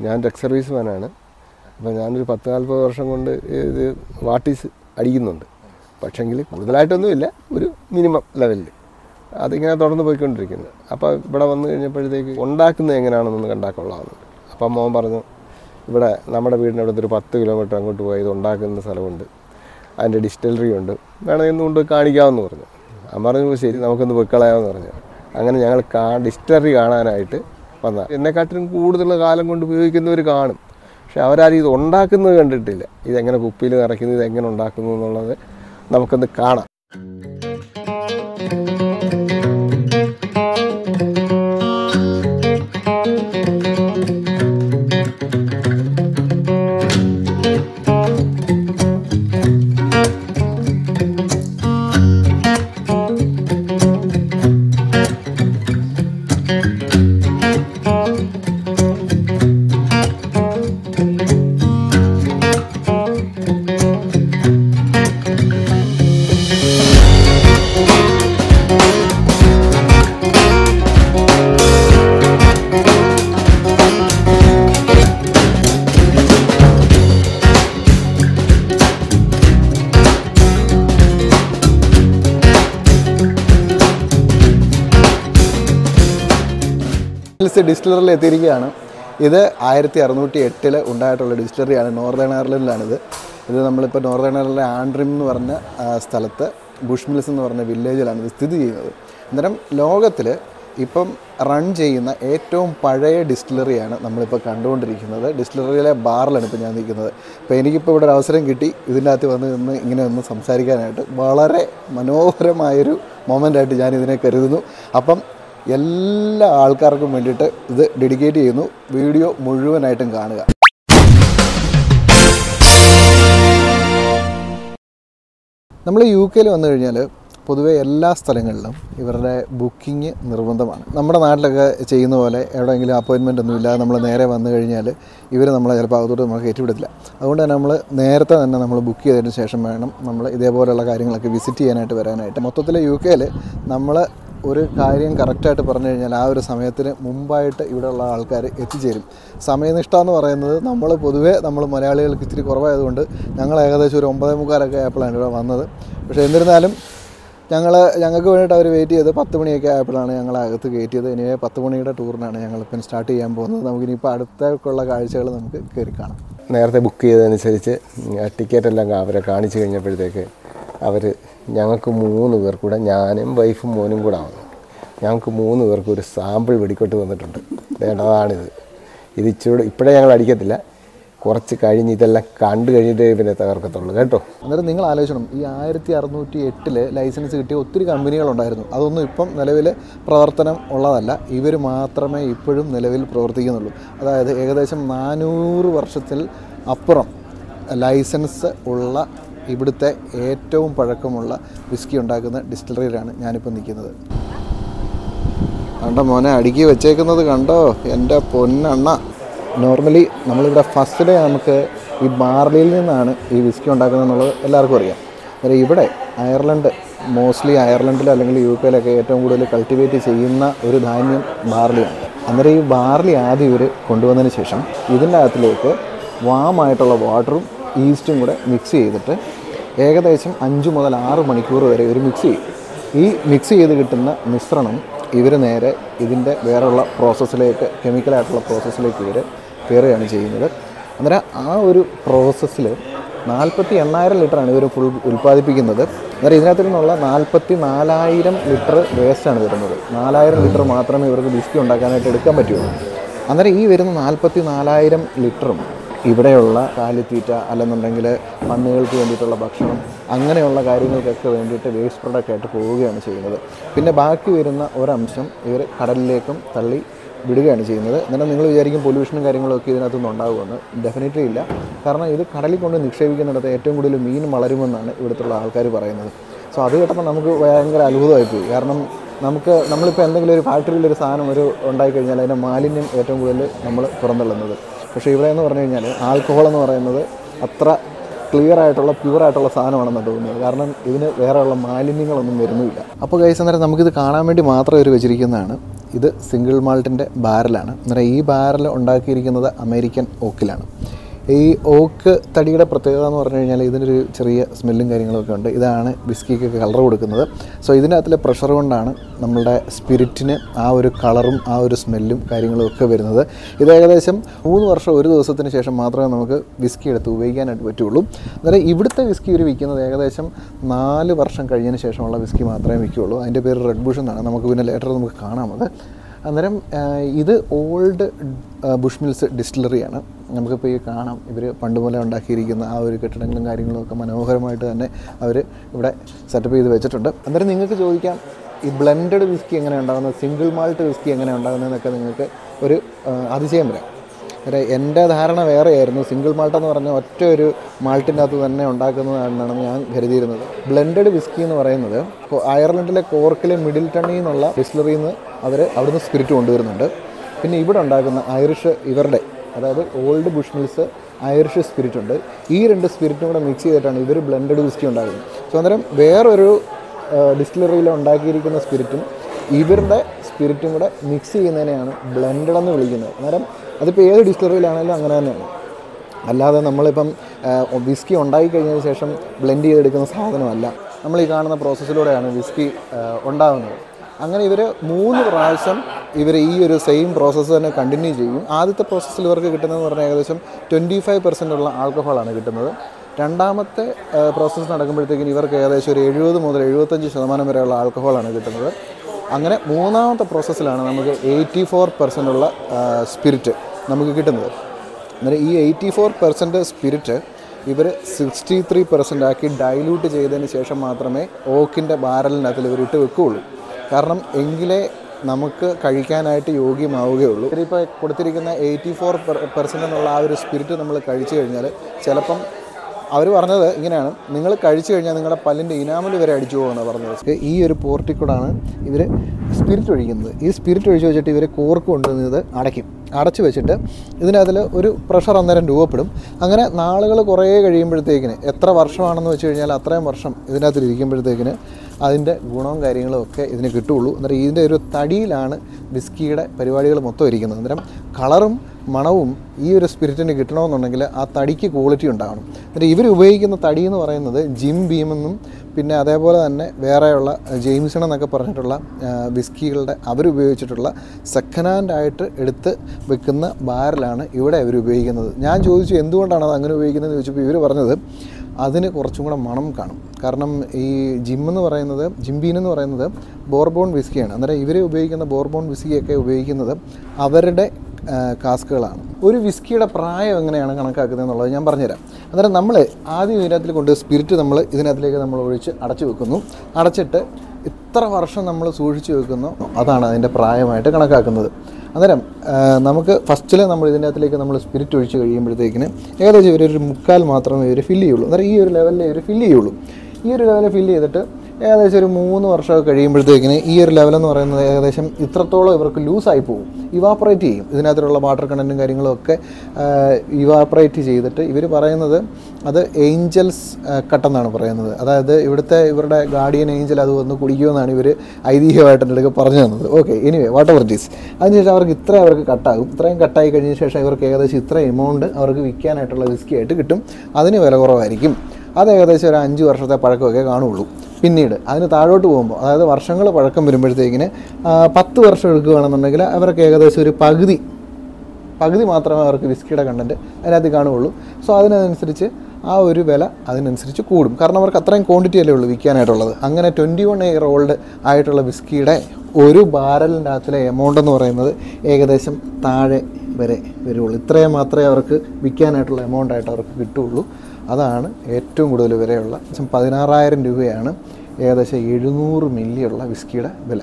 ഞാൻ tech service മാനാണ് അപ്പോൾ ഞാനൊരു പത്ത് നാൽപ്പത് വർഷം കൊണ്ട് ഇത് വാട്ടീസ് അടിക്കുന്നുണ്ട്. പക്ഷെങ്കിൽ കൂടുതലായിട്ടൊന്നുമില്ല ഒരു മിനിമം ലെവലിൽ അതിങ്ങനെ തുടർന്ന് പോയിക്കൊണ്ടിരിക്കുന്നത് അപ്പോൾ ഇവിടെ വന്നു കഴിഞ്ഞപ്പോഴത്തേക്ക് ഉണ്ടാക്കുന്നത് എങ്ങനെയാണെന്നൊന്ന് കണ്ടാൽ കൊള്ളാമെന്നുണ്ട് അപ്പം മോൻ പറഞ്ഞു ഇവിടെ നമ്മുടെ വീടിന്റെ അടുത്ത് ഒരു പത്ത് കിലോമീറ്റർ അങ്ങോട്ട് പോയി ഇത് ഉണ്ടാക്കുന്ന സ്ഥലമുണ്ട്. അതിന്റെ ഡിസ്റ്റിലറി ഉണ്ട്. വേണമെങ്കിൽ ഒന്ന് കൊണ്ട് കാണിക്കാമെന്ന് പറഞ്ഞു. അമ്മ പറഞ്ഞു ശരി നമുക്കൊന്ന് പോയി കളയാമെന്ന് പറഞ്ഞു. അങ്ങനെ ഞങ്ങൾ കാ ഡിസ്റ്റിലറി കാണാനായിട്ട് വന്ന. എന്നെക്കാട്ടിലും കൂടുതൽ കാലം കൊണ്ട് ഉപയോഗിക്കുന്നവർ കാണും. പക്ഷെ അവരാരും ഇത് ഉണ്ടാക്കുന്നത് കണ്ടിട്ടില്ല. ഇതെങ്ങനെ കുപ്പിയിൽ നിറയ്ക്കുന്നത് ഇതെങ്ങനെ ഉണ്ടാക്കുന്നു എന്നുള്ളത് നമുക്കൊന്ന് കാണാം. ഹിൽസ് ഡിസ്റ്റിലറിൽ എത്തിയിരിക്കുകയാണ്. ഇത് ആയിരത്തി അറുന്നൂറ്റി എട്ടിൽ ഉണ്ടായിട്ടുള്ള ഡിസ്റ്റിലറിയാണ് നോർത്തേൺ അയർലൻഡിലാണിത്. ഇത് നമ്മളിപ്പോൾ നോർത്തേൺ അയർലൻഡിലെ ആൻഡ്രിം എന്ന് പറഞ്ഞ സ്ഥലത്ത് ബുഷ് മിൽസ് എന്ന് പറഞ്ഞ വില്ലേജിലാണ് ഇത് സ്ഥിതി ചെയ്യുന്നത്. അന്നേരം ലോകത്തിൽ ഇപ്പം റൺ ചെയ്യുന്ന ഏറ്റവും പഴയ ഡിസ്റ്റിലറിയാണ് നമ്മളിപ്പോൾ കണ്ടുകൊണ്ടിരിക്കുന്നത്. ഡിസ്റ്റിലറിയിലെ ബാറിലാണ് ഇപ്പോൾ ഞാൻ നിൽക്കുന്നത്. അപ്പോൾ എനിക്കിപ്പോൾ ഇവിടെ ഒരു അവസരം കിട്ടി. ഇതിന്റെ അകത്ത് വന്ന് നിന്ന് ഇങ്ങനെ ഒന്ന് സംസാരിക്കാനായിട്ട് വളരെ മനോഹരമായൊരു മൊമെന്റായിട്ട് ഞാൻ ഇതിനെ കരുതുന്നു. അപ്പം എല്ലാ ആൾക്കാർക്കും വേണ്ടിയിട്ട് ഇത് ഡെഡിക്കേറ്റ് ചെയ്യുന്നു. വീഡിയോ മുഴുവനായിട്ടും കാണുക. നമ്മൾ യു കെയിൽ വന്നു കഴിഞ്ഞാൽ പൊതുവെ എല്ലാ സ്ഥലങ്ങളിലും ഇവരുടെ ബുക്കിംഗ് നിർബന്ധമാണ്. നമ്മുടെ നാട്ടിലൊക്കെ ചെയ്യുന്ന പോലെ എവിടെയെങ്കിലും അപ്പോയിൻമെന്റ് ഒന്നും ഇല്ലാതെ നമ്മൾ നേരെ വന്നു കഴിഞ്ഞാൽ ഇവർ നമ്മളെ ചിലപ്പോൾ അകത്തോട്ട് നമ്മൾ കയറ്റിവിടത്തില്ല അതുകൊണ്ട് തന്നെ നമ്മൾ നേരത്തെ തന്നെ നമ്മൾ ബുക്ക് ചെയ്തതിന് ശേഷം വേണം നമ്മൾ ഇതേപോലെയുള്ള കാര്യങ്ങളൊക്കെ വിസിറ്റ് ചെയ്യാനായിട്ട് വരാനായിട്ട്. മൊത്തത്തിൽ യു കെയിൽ നമ്മൾ ഒരു കാര്യം കറക്റ്റായിട്ട് പറഞ്ഞു കഴിഞ്ഞാൽ ആ ഒരു സമയത്തിന് മുമ്പായിട്ട് ഇവിടെയുള്ള ആൾക്കാർ എത്തിച്ചേരും. സമയനിഷ്ഠ എന്ന് പറയുന്നത് നമ്മൾ പൊതുവേ നമ്മൾ മലയാളികൾക്ക് ഇത്തിരി കുറവായതുകൊണ്ട് ഞങ്ങൾ ഏകദേശം ഒരു ഒമ്പതേ മുക്കാലൊക്കെ ആയപ്പോഴാണ് ഇവിടെ വന്നത്. പക്ഷേ എന്നിരുന്നാലും ഞങ്ങൾ ഞങ്ങൾക്ക് വേണ്ടിയിട്ട് അവർ വെയിറ്റ് ചെയ്ത് പത്ത് മണിയൊക്കെ ആയപ്പോഴാണ് ഞങ്ങൾ അകത്ത് കയറ്റിയത്. ഇനി പത്ത് മണിയുടെ ടൂറിനാണ് ഞങ്ങളിപ്പം സ്റ്റാർട്ട് ചെയ്യാൻ പോകുന്നത്. നമുക്കിനിപ്പോൾ അടുത്തേക്കുള്ള കാഴ്ചകൾ നമുക്ക് കയറി കാണാം. നേരത്തെ ബുക്ക് ചെയ്തതനുസരിച്ച് ടിക്കറ്റ് എല്ലാം അവരെ കാണിച്ചു കഴിഞ്ഞപ്പോഴത്തേക്ക് അവർ ഞങ്ങൾക്ക് മൂന്ന് പേർ ഞാനും വൈഫും മോനും കൂടെ വന്നു ഞങ്ങൾക്ക് മൂന്ന് പേർക്ക് ഒരു സാമ്പിൾ വെടിക്കൊട്ട് വന്നിട്ടുണ്ട്. വേണ്ടതാണിത് ഇത് ഇച്ചിരി ഇപ്പോഴേ ഞങ്ങൾ അടിക്കത്തില്ല. കുറച്ച് കഴിഞ്ഞ് ഇതെല്ലാം കണ്ടു കഴിഞ്ഞിട്ട് പിന്നെ തകർക്കത്തുള്ളൂ കേട്ടോ? അന്നേരം നിങ്ങൾ ആലോചിക്കണം ഈ ആയിരത്തി അറുന്നൂറ്റി എട്ടിൽ ലൈസൻസ് കിട്ടിയ ഒത്തിരി കമ്പനികളുണ്ടായിരുന്നു അതൊന്നും ഇപ്പം നിലവിൽ പ്രവർത്തനം ഉള്ളതല്ല. ഇവർ മാത്രമേ ഇപ്പോഴും നിലവിൽ പ്രവർത്തിക്കുന്നുള്ളൂ. അതായത് ഏകദേശം നാനൂറ് വർഷത്തിൽ അപ്പുറം ലൈസൻസ് ഉള്ള ഇവിടുത്തെ ഏറ്റവും പഴക്കമുള്ള വിസ്കി ഉണ്ടാക്കുന്ന ഡിസ്റ്റിലറിയിലാണ് ഞാനിപ്പോൾ നിൽക്കുന്നത്. കണ്ട മോനെ അടുക്കി വെച്ചേക്കുന്നത് കണ്ടോ? എന്റെ പൊന്നെണ്ണ. നോർമലി നമ്മളിവിടെ ഫസ്റ്റ് ഡേ നമുക്ക് ഈ ബാർലിയിൽ നിന്നാണ് ഈ വിസ്കി ഉണ്ടാക്കുന്നത് എന്നുള്ളത് എല്ലാവർക്കും അറിയാം. അന്നേരം ഇവിടെ അയർലൻഡ് മോസ്റ്റ്ലി അയർലൻഡിൽ അല്ലെങ്കിൽ യു കെയിലൊക്കെ ഏറ്റവും കൂടുതൽ കൾട്ടിവേറ്റ് ചെയ്യുന്ന ഒരു ധാന്യം ബാർലിയാണ്. അന്നേരം ഈ ബാർലി ആദ്യം ഇവർ കൊണ്ടുവന്നതിന് ശേഷം ഇതിന്റെ അകത്തിലേക്ക് വാമായിട്ടുള്ള വാട്ടറും ഈസ്റ്റും കൂടെ മിക്സ് ചെയ്തിട്ട് ഏകദേശം അഞ്ച് മുതൽ ആറ് മണിക്കൂർ വരെ ഇവർ മിക്സ് ചെയ്യും. ഈ മിക്സ് ചെയ്ത് കിട്ടുന്ന മിശ്രണം ഇവർ നേരെ ഇതിന്റെ വേറെയുള്ള പ്രോസസ്സിലേക്ക് കെമിക്കലായിട്ടുള്ള പ്രോസസ്സിലേക്ക് ഇവർ കയറുകയാണ് ചെയ്യുന്നത്. അന്നേരം ആ ഒരു പ്രോസസ്സിൽ നാൽപ്പത്തി എണ്ണായിരം ലിറ്ററാണ് ഇവർ ഫുൾ ഉൽപ്പാദിപ്പിക്കുന്നത്. അന്നേരം ഇതിനകത്ത് നിന്നുള്ള നാൽപ്പത്തി നാലായിരം ലിറ്റർ വേസ്റ്റാണ് വരുന്നത്. നാലായിരം ലിറ്റർ മാത്രമേ ഇവർക്ക് ബിസ്കി ഉണ്ടാക്കാനായിട്ട് എടുക്കാൻ പറ്റുള്ളൂ. അന്നേരം ഈ വരുന്ന നാൽപ്പത്തി നാലായിരം ലിറ്ററും ഇവിടെയുള്ള കാലിത്തീറ്റ അല്ലെന്നുണ്ടെങ്കിൽ പന്നികൾക്ക് വേണ്ടിയിട്ടുള്ള ഭക്ഷണം അങ്ങനെയുള്ള കാര്യങ്ങൾക്കൊക്കെ വേണ്ടിയിട്ട് വേസ്റ്റ് പ്രൊഡക്റ്റ് ആയിട്ട് പോവുകയാണ് ചെയ്യുന്നത്. പിന്നെ ബാക്കി വരുന്ന ഒരംശം ഇവർ കടലിലേക്കും തള്ളി വിടുകയാണ് ചെയ്യുന്നത്. എന്നാൽ നിങ്ങൾ വിചാരിക്കും പൊല്യൂഷനും കാര്യങ്ങളൊക്കെ ഇതിനകത്തുനിന്ന് ഉണ്ടാകുമെന്ന് ഡെഫിനറ്റ്ലി ഇല്ല. കാരണം ഇത് കടലിൽ കൊണ്ട് നിക്ഷേപിക്കുന്നിടത്ത് ഏറ്റവും കൂടുതൽ മീൻ വളരുമെന്നാണ് ഇവിടുത്തുള്ള ആൾക്കാർ പറയുന്നത്. സോ അത് കേട്ടപ്പോൾ നമുക്ക് ഭയങ്കര അത്ഭുതമായിപ്പോയി കാരണം നമുക്ക് നമ്മളിപ്പോൾ എന്തെങ്കിലും ഒരു ഫാക്ടറിയിൽ ഒരു സാധനം ഒരു ഉണ്ടായിക്കഴിഞ്ഞാൽ അതിന്റെ മാലിന്യം ഏറ്റവും കൂടുതൽ നമ്മൾ പുറന്തള്ളുന്നത്. പക്ഷേ ഇവിടെ എന്ന് പറഞ്ഞു കഴിഞ്ഞാൽ ആൽക്കഹോൾ എന്ന് പറയുന്നത് അത്ര ക്ലിയർ ആയിട്ടുള്ള പ്യൂർ ആയിട്ടുള്ള സാധനമാണെന്ന് തോന്നുന്നത് കാരണം ഇതിന് വേറെയുള്ള മാലിന്യങ്ങളൊന്നും വരുന്നുമില്ല അപ്പോൾ കൈസ് അന്നേരം നമുക്കിത് കാണാൻ വേണ്ടി മാത്രം ഒരു വെച്ചിരിക്കുന്നതാണ്. ഇത് സിംഗിൾ മാൾട്ടിന്റെ ബാരലാണ് അന്നേരം ഈ ബാരൽ ഉണ്ടാക്കിയിരിക്കുന്നത് അമേരിക്കൻ ഓക്കിലാണ് ഈ ഓക്ക് തടിയുടെ പ്രത്യേകത എന്ന് പറഞ്ഞു കഴിഞ്ഞാൽ ഇതിനൊരു ചെറിയ സ്മെല്ലും കാര്യങ്ങളൊക്കെ ഉണ്ട്. ഇതാണ് വിസ്കിക്കൊക്കെ കളർ കൊടുക്കുന്നത്. സോ ഇതിന്റെ അകത്തിലെ പ്രഷർ കൊണ്ടാണ് നമ്മളുടെ സ്പിരിറ്റിന് ആ ഒരു കളറും ആ ഒരു സ്മെല്ലും കാര്യങ്ങളും ഒക്കെ വരുന്നത്. ഇത് ഏകദേശം മൂന്ന് വർഷം ഒരു ദിവസത്തിന് ശേഷം മാത്രമേ നമുക്ക് വിസ്കി എടുത്ത് ഉപയോഗിക്കാനായിട്ട് പറ്റുള്ളൂ. അന്നേരം ഇവിടുത്തെ വിസ്കി ഒരു വിൽക്കുന്നത് ഏകദേശം നാല് വർഷം കഴിഞ്ഞതിന് ശേഷമുള്ള വിസ്കി മാത്രമേ വിൽക്കുകയുള്ളൂ അതിന്റെ പേര് റെഡ് ബുഷ് എന്നാണ്. നമുക്ക് പിന്നെ ലേറ്റർ നമുക്ക് കാണാം അത്. അന്നേരം ഇത് ഓൾഡ് ബുഷ്മിൽസ് ഡിസ്റ്റിലറിയാണ്. നമുക്കിപ്പോൾ ഈ കാണാം ഇവർ പണ്ട് മുതലേ ഉണ്ടാക്കിയിരിക്കുന്ന ആ ഒരു കെട്ടിടങ്ങളും കാര്യങ്ങളും ഒക്കെ മനോഹരമായിട്ട് തന്നെ അവർ ഇവിടെ സെറ്റപ്പ് ചെയ്ത് വെച്ചിട്ടുണ്ട്. അന്നേരം നിങ്ങൾക്ക് ചോദിക്കാം ഈ ബ്ലെൻഡഡ് വിസ്കി എങ്ങനെ ഉണ്ടാകുന്നത്? സിംഗിൾ മാൾട്ട് വിസ്കി എങ്ങനെ ഉണ്ടാകുന്നതെന്നൊക്കെ നിങ്ങൾക്ക് ഒരു അതിശയം വരാം. എന്റെ ധാരണ വേറെയായിരുന്നു. സിംഗിൾ മാൾട്ട് എന്ന് പറഞ്ഞാൽ ഒറ്റ ഒരു മാൾട്ടിന്റെ അകത്ത് തന്നെ ഉണ്ടാക്കുന്നതാണെന്നാണ് ഞാൻ കരുതിയിരുന്നത്. ബ്ലെൻഡഡ് വിസ്കി എന്ന് പറയുന്നത് അയർലൻഡിലെ കോർക്കിലെ മിഡിൽ ടണ്ണിൽ നിന്നുള്ള ഡിസ്റ്റിലറിയിൽ നിന്ന് അവർ അവിടുന്ന് സ്പിരിറ്റ് കൊണ്ടുവരുന്നുണ്ട്. പിന്നെ ഇവിടെ ഉണ്ടാക്കുന്ന ഐറിഷ് ഇവരുടെ അതായത് Old Bushmills Irish spirit ഉണ്ട് ഈ രണ്ട് സ്പിരിറ്റും കൂടെ മിക്സ് ചെയ്തിട്ടാണ് ഇവർ ബ്ലെൻഡഡ് വിസ്റ്റി ഉണ്ടാക്കുന്നത്. സോ അന്നേരം വേറൊരു ഡിസ്റ്റിലറിയിൽ ഉണ്ടാക്കിയിരിക്കുന്ന സ്പിരിറ്റും ഇവരുടെ സ്പിരിറ്റും കൂടെ മിക്സ് ചെയ്യുന്നതിനെയാണ് ബ്ലെൻഡഡ് എന്ന് വിളിക്കുന്നത്. അന്നേരം അതിപ്പോൾ ഏത് ഡിസ്റ്റിലറിയിലാണെങ്കിലും അങ്ങനെ തന്നെയാണ്. അല്ലാതെ നമ്മളിപ്പം വിസ്കി ഉണ്ടാക്കി കഴിഞ്ഞതിന് ശേഷം ബ്ലെൻഡ് ചെയ്തെടുക്കുന്ന സാധനമല്ല. നമ്മൾ ഈ കാണുന്ന പ്രോസസ്സിലൂടെയാണ് വിസ്കി ഉണ്ടാകുന്നത് അങ്ങനെ ഇവർ മൂന്ന് പ്രാവശ്യം ഇവർ ഈ ഒരു സെയിം പ്രോസസ്സ് തന്നെ കണ്ടിന്യൂ ചെയ്യും. ആദ്യത്തെ പ്രോസസ്സിൽ ഇവർക്ക് കിട്ടുന്നതെന്ന് പറഞ്ഞാൽ ഏകദേശം ട്വന്റി ഫൈവ് പെർസെന്റ് ഉള്ള ആൽക്കഹോളാണ് കിട്ടുന്നത്. രണ്ടാമത്തെ പ്രോസസ്സ് നടക്കുമ്പോഴത്തേക്കും ഇവർക്ക് ഏകദേശം ഒരു എഴുപത് മുതൽ എഴുപത്തഞ്ച് ശതമാനം വരെയുള്ള ആൽക്കഹോളാണ് കിട്ടുന്നത്. അങ്ങനെ മൂന്നാമത്തെ പ്രോസസ്സിലാണ് നമുക്ക് എയ്റ്റി ഫോർ പെർസെന്റ് ഉള്ള സ്പിരിറ്റ് നമുക്ക് കിട്ടുന്നത്. അന്നേരം ഈ എയ്റ്റി ഫോർ പെർസെന്റ് സ്പിരിറ്റ് ഇവർ സിക്സ്റ്റി ത്രീ പെർസെന്റ് ആക്കി ഡൈല്യൂട്ട് ചെയ്തതിന് ശേഷം മാത്രമേ ഓക്കിന്റെ ബാരലിനകത്തിൽ ഇവർ ഇട്ട് വെക്കുകയുള്ളൂ. കാരണം എങ്കിലേ നമുക്ക് കഴിക്കാനായിട്ട് യോഗ്യമാവുകയുള്ളൂ. ഇപ്പോൾ കൊടുത്തിരിക്കുന്ന എയ്റ്റി ഫോർ പെർസെന്റ് എന്നുള്ള ആ ഒരു സ്പിരിറ്റ് നമ്മൾ കഴിച്ചു കഴിഞ്ഞാൽ ചിലപ്പം അവർ പറഞ്ഞത് ഇങ്ങനെയാണ്. നിങ്ങൾ കഴിച്ചു കഴിഞ്ഞാൽ നിങ്ങളുടെ പല്ലിന്റെ ഇനാമൽ വരെ അടിച്ചു പോകുമെന്നാണ് പറഞ്ഞത്. ഈ ഒരു പോർട്ടിക്കൂടാണ് ഇവർ സ്പിരിറ്റ് ഒഴിക്കുന്നത്. ഈ സ്പിരിറ്റ് ഒഴിച്ച് വെച്ചിട്ട് ഇവർ കോർക്ക് കൊണ്ടുവന്നത് അടയ്ക്കും. അടച്ചു വെച്ചിട്ട് ഇതിനകത്തിൽ ഒരു പ്രഷർ അന്നേരം രൂപപ്പെടും. അങ്ങനെ നാളുകൾ കുറേ കഴിയുമ്പോഴത്തേക്കിന് എത്ര വർഷമാണെന്ന് വെച്ച് കഴിഞ്ഞാൽ അത്രയും വർഷം ഇതിനകത്തിൽ ഇരിക്കുമ്പോഴത്തേക്കിന് അതിന്റെ ഗുണവും കാര്യങ്ങളും ഒക്കെ ഇതിന് കിട്ടുകയുള്ളൂ. അന്നേരം ഇതിന്റെ ഒരു തടിയിലാണ് വിസ്കിയുടെ പരിപാടികൾ മൊത്തം ഇരിക്കുന്നത്. അന്നേരം കളറും മണവും ഈ ഒരു സ്പിരിറ്റിന് കിട്ടണമെന്നുണ്ടെങ്കിൽ ആ തടിക്ക് ക്വാളിറ്റി ഉണ്ടാകണം എന്നിട്ട് ഇവർ ഉപയോഗിക്കുന്ന തടി എന്ന് പറയുന്നത് ജിം ബീമെന്നും പിന്നെ അതേപോലെ തന്നെ വേറെയുള്ള ജെയിംസൺ എന്നൊക്കെ പറഞ്ഞിട്ടുള്ള വിസ്കികളുടെ അവരുപയോഗിച്ചിട്ടുള്ള സെക്കൻഡ് ഹാൻഡ് ആയിട്ട് എടുത്ത് വെക്കുന്ന ബാരലാണ് ഇവിടെ അവർ ഉപയോഗിക്കുന്നത്. ഞാൻ ചോദിച്ചു എന്തുകൊണ്ടാണ് അത് അങ്ങനെ ഉപയോഗിക്കുന്നത് ചോദിച്ചപ്പോൾ ഇവർ പറഞ്ഞത് അതിന് കുറച്ചും കൂടെ മണം കാണും. കാരണം ഈ ജിം എന്ന് പറയുന്നത് ജിംബീൻ എന്ന് പറയുന്നത് ബോർബോൺ വിസ്കിയാണ് അന്നേരം ഇവർ ഉപയോഗിക്കുന്ന ബോർബോൺ വിസ്കിയൊക്കെ ഉപയോഗിക്കുന്നത് അവരുടെ കാസ്കുകളാണ്. ഒരു വിസ്കിയുടെ പ്രായം എങ്ങനെയാണ് കണക്കാക്കുന്നത് എന്നുള്ളത് ഞാൻ പറഞ്ഞുതരാം. അന്നേരം നമ്മൾ ആദ്യം ഇതിനകത്തിൽ കൊണ്ട് സ്പിരിറ്റ് നമ്മൾ ഇതിനകത്തിലേക്ക് നമ്മൾ ഒഴിച്ച് അടച്ചു വെക്കുന്നു. അടച്ചിട്ട് ഇത്ര വർഷം നമ്മൾ സൂക്ഷിച്ചു വെക്കുന്നു. അതാണ് അതിന്റെ പ്രായമായിട്ട് കണക്കാക്കുന്നത്. അന്നേരം നമുക്ക് ഫസ്റ്റിൽ നമ്മൾ ഇതിന്റെ അകത്തിലേക്ക് നമ്മൾ സ്പിരിറ്റ് ഒഴിച്ച് കഴിയുമ്പോഴത്തേക്കിന് ഏകദേശം ഇവരൊരു മുക്കാൽ മാത്രമേ ഇവർ ഫില്ല് ചെയ്യുള്ളൂ. അന്നേരം ഈ ഒരു ലെവലിൽ ഇവർ ഫില്ല് ചെയ്യുള്ളൂ. ഈ ഒരു ലെവലിൽ ഫില്ല് ചെയ്തിട്ട് ഏകദേശം ഒരു മൂന്ന് വർഷമൊക്കെ കഴിയുമ്പോഴത്തേക്കിന് ഈ ഒരു ലെവലെന്ന് പറയുന്നത് ഏകദേശം ഇത്രത്തോളം ഇവർക്ക് ലൂസായി പോകും. ഇവാപ്പറേറ്റ് ചെയ്യും. ഇതിനകത്തുള്ള വാട്ടർ കണ്ടന്റും കാര്യങ്ങളൊക്കെ ഇവാപ്പറേറ്റ് ചെയ്തിട്ട് ഇവർ പറയുന്നത് അത് ഏഞ്ചൽസ് കട്ടെന്നാണ് പറയുന്നത്. അതായത് ഇവിടുത്തെ ഇവരുടെ ഗാർഡിയൻ ഏഞ്ചൽ അത് വന്ന് കുടിക്കുമെന്നാണ് ഇവർ ഐതിഹ്യമായിട്ട് എന്റെ പറഞ്ഞു തന്നത്. Okay anyway whatever it is അതിനുശേഷം അവർക്ക് ഇത്ര അവർക്ക് കട്ടാകും. ഇത്രയും കട്ടായി കഴിഞ്ഞ ശേഷം ഇവർക്ക് ഏകദേശം ഇത്ര എമൗണ്ട് അവർക്ക് വിൽക്കാനായിട്ടുള്ള വിസ്കി ആയിട്ട് കിട്ടും. അതിന് വില കുറവായിരിക്കും. അത് ഏകദേശം ഒരു അഞ്ച് വർഷത്തെ പഴക്കമൊക്കെ കാണുള്ളൂ. പിന്നീട് അതിന് താഴോട്ട് പോകുമ്പോൾ അതായത് വർഷങ്ങൾ പഴക്കം വരുമ്പോഴത്തേക്കിന് പത്ത് വർഷം എടുക്കുകയാണെന്നുണ്ടെങ്കിൽ അവർക്ക് ഏകദേശം ഒരു പകുതി പകുതി മാത്രമേ അവർക്ക് വിസ്കിയുടെ കണ്ടന്റ് അതിനകത്ത് കാണുകയുള്ളൂ. സോ അതിനനുസരിച്ച് ആ ഒരു വില അതിനനുസരിച്ച് കൂടും. കാരണം അവർക്ക് അത്രയും ക്വാണ്ടിറ്റി അല്ലേ ഉള്ളൂ വിൽക്കാനായിട്ടുള്ളത്. അങ്ങനെ ട്വന്റി വൺ ഇയർ ഓൾഡ് ആയിട്ടുള്ള വിസ്കിയുടെ ഒരു ബാരലിന്റെ അകത്തിലെ എമൗണ്ട് എന്ന് പറയുന്നത് ഏകദേശം താഴെ വരെ വരുള്ളൂ. ഇത്രയും മാത്രമേ അവർക്ക് വിൽക്കാനായിട്ടുള്ള എമൗണ്ട് ആയിട്ട് അവർക്ക് കിട്ടുകയുള്ളൂ. അതാണ് ഏറ്റവും കൂടുതൽ വിലയുള്ള പതിനാറായിരം രൂപയാണ് ഏകദേശം എഴുന്നൂറ് മില്ലിയുള്ള വിസ്കിയുടെ വില.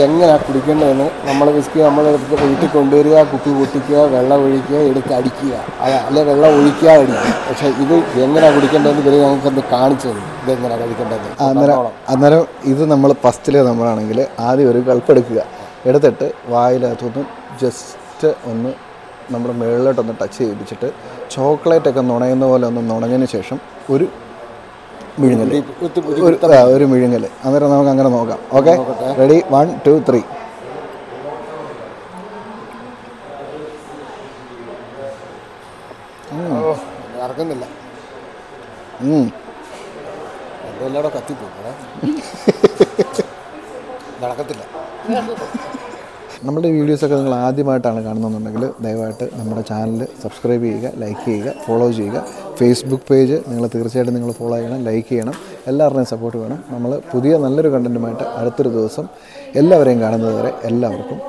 എങ്ങനെയാണ് കുടിക്കേണ്ടതെന്ന് നമ്മൾ വിസ്കി നമ്മൾ വീട്ടിൽ കൊണ്ടുവരിക കുപ്പി പൊട്ടിക്കുക വെള്ളം ഒഴിക്കുക എടുത്ത് അടിക്കുക. അല്ലെങ്കിൽ അല്ലെ വെള്ളം ഒഴിക്കുക അടിക്കുക. പക്ഷേ ഇത് എങ്ങനെയാണ് കുടിക്കേണ്ടതെന്ന് ഇവർ അത് കാണിച്ചു തന്നു ഇതെങ്ങനെയാണ് കഴിക്കേണ്ടത് അന്നേരം അന്നേരം ഇത് നമ്മൾ ഫസ്റ്റിലെ നമ്മളാണെങ്കിൽ ആദ്യം ഒരു കൽപ്പെടുക്കുക എടുത്തിട്ട് വായിലകത്തൊന്ന് ജസ്റ്റ് ഒന്ന് നമ്മുടെ മുകളിലോട്ടൊന്ന് ടച്ച് ചെയ്യിപ്പിച്ചിട്ട് ചോക്ലേറ്റ് ഒക്കെ നുണയുന്ന പോലെ ഒന്ന് നുണഞ്ഞതിന് ശേഷം ഒരു മിഴുങ്ങൽ ഒരു മിഴുങ്ങൽ അന്നേരം നമുക്ക് അങ്ങനെ നോക്കാം. Okay ready one two three ഇറങ്ങുന്നില്ല. എല്ലാവരും കത്തിപ്പോയി. നടക്കത്തില്ല. നമ്മുടെ വീഡിയോസൊക്കെ നിങ്ങൾ ആദ്യമായിട്ടാണ് കാണുന്നതെന്നുണ്ടെങ്കിൽ ദയവായിട്ട് നമ്മുടെ ചാനൽ സബ്സ്ക്രൈബ് ചെയ്യുക ലൈക്ക് ചെയ്യുക ഫോളോ ചെയ്യുക. ഫേസ്ബുക്ക് പേജ് നിങ്ങൾ തീർച്ചയായിട്ടും നിങ്ങൾ ഫോളോ ചെയ്യണം ലൈക്ക് ചെയ്യണം. എല്ലാവരുടെയും സപ്പോർട്ട് വേണം. നമ്മൾ പുതിയ നല്ലൊരു കണ്ടന്റുമായിട്ട് അടുത്തൊരു ദിവസം എല്ലാവരെയും കാണുന്നത് വരെ എല്ലാവർക്കും